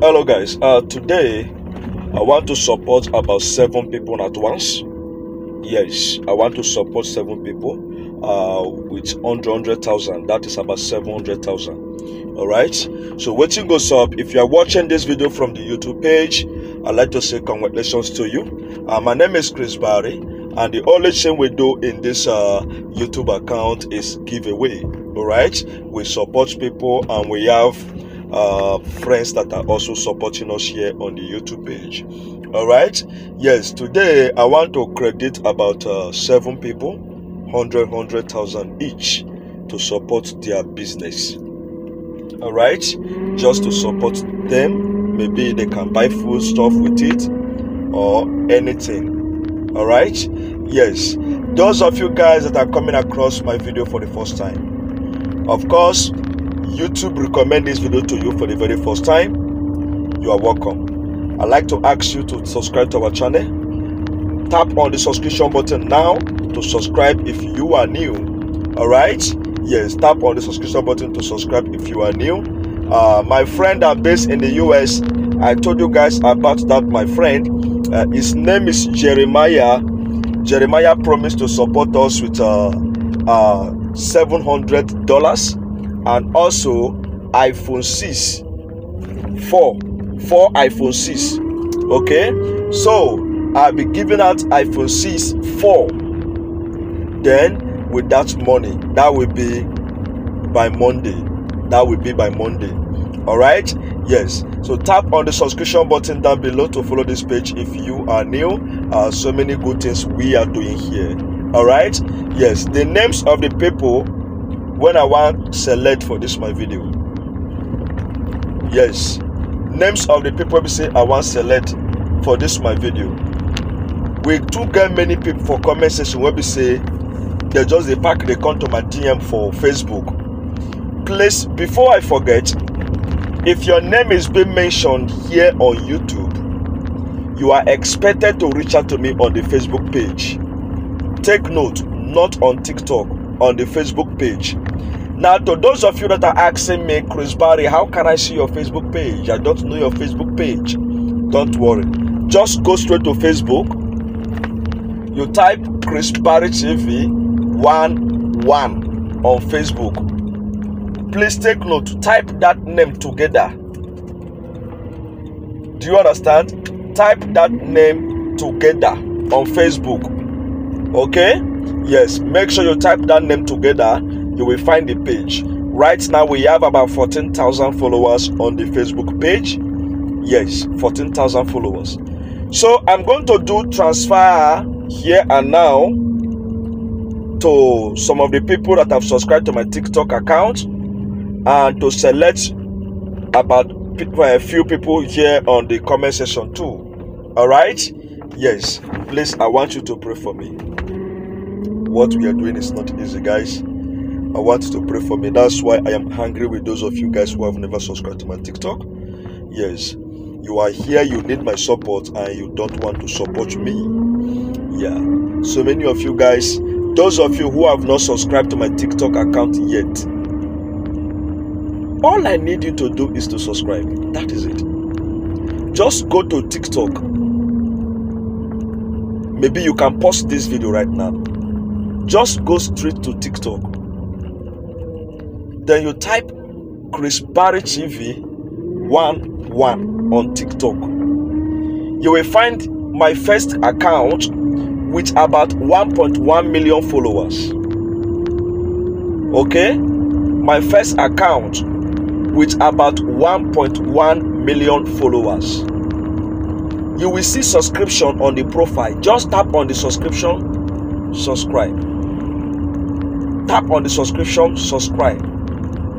Hello, guys. Uh, today, I want to support about seven people at once. Yes, I want to support seven people uh, with 100,000. That is about 700,000. All right. So, waiting goes up. If you are watching this video from the YouTube page, I'd like to say congratulations to you. Uh, my name is Chris Barry, and the only thing we do in this uh, YouTube account is giveaway. All right. We support people, and we have uh, friends that are also supporting us here on the YouTube page. All right. Yes, today I want to credit about uh, seven people, 100, 100,000 each to support their business. All right. Just to support them. Maybe they can buy food stuff with it or anything. All right. Yes. Those of you guys that are coming across my video for the first time, of course, YouTube recommend this video to you for the very first time, you are welcome. I'd like to ask you to subscribe to our channel. Tap on the subscription button now to subscribe if you are new. Alright? Yes, tap on the subscription button to subscribe if you are new. Uh, my friend are based in the US. I told you guys about that, my friend. Uh, his name is Jeremiah. Jeremiah promised to support us with uh, uh, $700 and also iPhone 6 4 4 iPhone 6 okay? So I'll be giving out iPhone 6 4 then with that money that will be by Monday. That will be by Monday. All right yes. So tap on the subscription button down below to follow this page if you are new. Uh, so many good things we are doing here. All right yes. The names of the people when I want select for this my video. Yes, names of the people we say I want select for this my video. We too get many people for comment section where we say they just they pack they come to my DM for Facebook. Please, before I forget, if your name is being mentioned here on YouTube, you are expected to reach out to me on the Facebook page. Take note, not on TikTok on the Facebook page. Now, to those of you that are asking me, Chris Barry, how can I see your Facebook page? I don't know your Facebook page. Don't worry. Just go straight to Facebook. You type Chris Barry TV 1 1 on Facebook. Please take note, type that name together. Do you understand? Type that name together on Facebook. Okay? Yes, make sure you type that name together. You will find the page. Right now, we have about 14,000 followers on the Facebook page. Yes, 14,000 followers. So, I'm going to do transfer here and now to some of the people that have subscribed to my TikTok account and to select about a uh, few people here on the comment section too. All right? Yes, please, I want you to pray for me what we are doing is not easy, guys. I want you to pray for me. That's why I am hungry with those of you guys who have never subscribed to my TikTok. Yes, you are here, you need my support, and you don't want to support me. Yeah, so many of you guys, those of you who have not subscribed to my TikTok account yet, all I need you to do is to subscribe. That is it. Just go to TikTok. Maybe you can pause this video right now just go straight to TikTok. Then you type Chris Barry TV 1 1 on TikTok. You will find my first account with about 1.1 million followers. Okay? My first account with about 1.1 million followers. You will see subscription on the profile. Just tap on the subscription, subscribe tap on the subscription subscribe.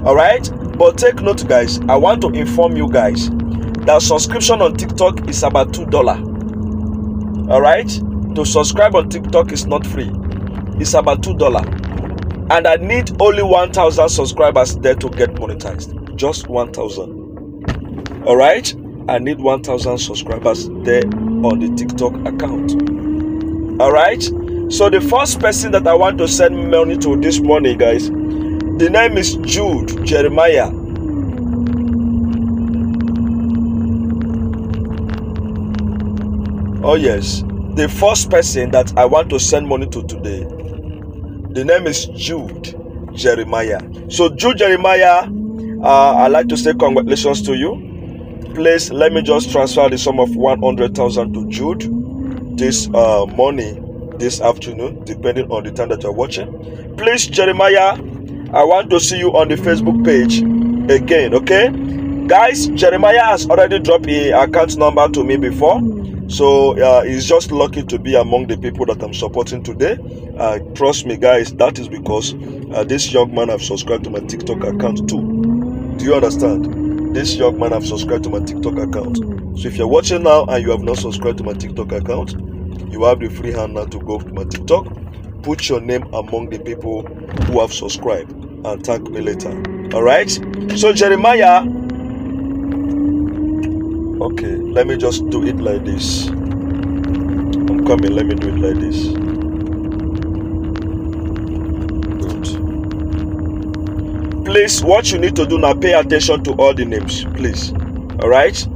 All right but take note guys. I want to inform you guys that subscription on tiktok is about two dollar. All right to subscribe on tiktok is not free. It's about two dollar. And i need only 1000 subscribers there to get monetized. Just 1000 all right i need 1000 subscribers there on the tiktok account. All right so the first person that I want to send money to this morning, guys, the name is Jude Jeremiah. Oh, yes. The first person that I want to send money to today, the name is Jude Jeremiah. So, Jude Jeremiah, uh, I'd like to say congratulations to you. Please let me just transfer the sum of 100,000 to Jude this uh, this afternoon, depending on the time that you're watching. Please, Jeremiah, I want to see you on the Facebook page again, okay? Guys, Jeremiah has already dropped a account number to me before. So uh, he's just lucky to be among the people that I'm supporting today. Uh, trust me, guys, that is because uh, this young man have subscribed to my TikTok account too. Do you understand? This young man have subscribed to my TikTok account. So if you're watching now and you have not subscribed to my TikTok account, you have the free hand now to go to my TikTok, put your name among the people who have subscribed, and thank me later. All right. So Jeremiah Okay, let me just do it like this. I'm coming, let me do it like this. Good. Please, what you need to do now, pay attention to all the names, please. Alright?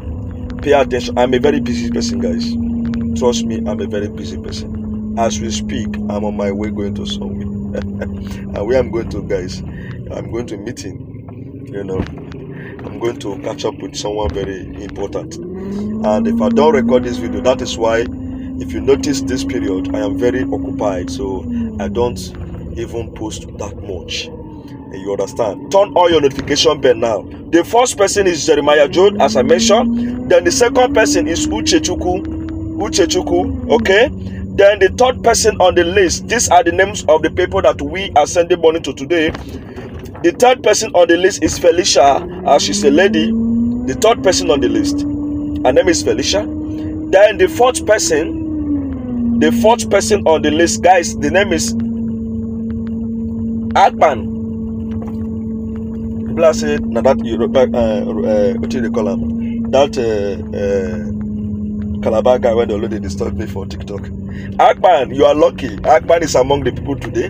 Pay attention. I'm a very busy person, guys. Trust me, I'm a very busy person. As we speak, I'm on my way going to somewhere. and where I'm going to, guys, I'm going to meeting, you know. I'm going to catch up with someone very important. And if I don't record this video, that is why, if you notice this period, I am very occupied. So I don't even post that much. You understand? Turn on your notification bell now. The first person is Jeremiah Jude, as I mentioned. Then the second person is Uche Chuku. Uche Chuku, okay? Then the third person on the list, these are the names of the people that we are sending money to today. The third person on the list is Felicia, as she's a lady. The third person on the list, her name is Felicia. Then the fourth person, the fourth person on the list, guys, the name is Akpan. People now that Yoruba, uh, uh, what do they call him? That uh, uh, Calabar guy when they already disturbed me for TikTok. Akpan, you are lucky. Akpan is among the people today.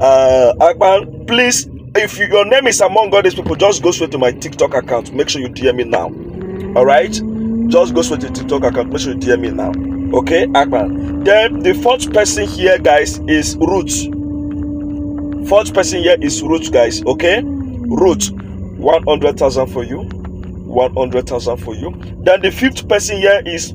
Uh, Akpan, please if you, your name is among all these people, just go straight to my TikTok account. Make sure you DM me now. All right, just go straight to TikTok account. Make sure you DM me now. Okay, Akman. Then the fourth person here, guys, is Roots. Fourth person here is Roots, guys. Okay, Roots, one hundred thousand for you. One hundred thousand for you. Then the fifth person here is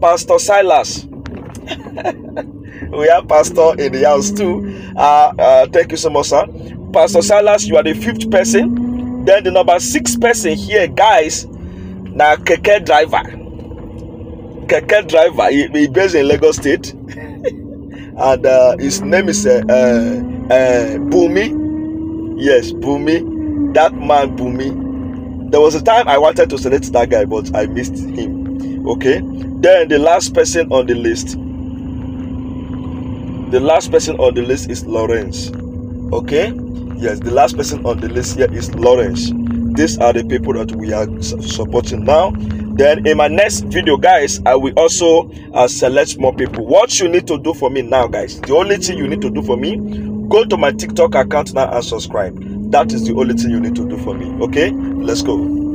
Pastor Silas. we have pastor in the house too. Uh, uh, thank you so much, sir. Pastor Silas, you are the fifth person. Then the number six person here, guys, now keke driver. Keke driver, he, he based in Lagos State, and uh, his name is uh, uh, uh, Bumi. Yes, Bumi. That man, Bumi. There was a time I wanted to select that guy, but I missed him. Okay. Then the last person on the list. The last person on the list is Lawrence. Okay Yes, the last person on the list here is Lawrence. These are the people that we are supporting now. Then in my next video, guys, I will also uh, select more people. What you need to do for me now, guys, the only thing you need to do for me, go to my TikTok account now and subscribe. That is the only thing you need to do for me. Okay, let's go.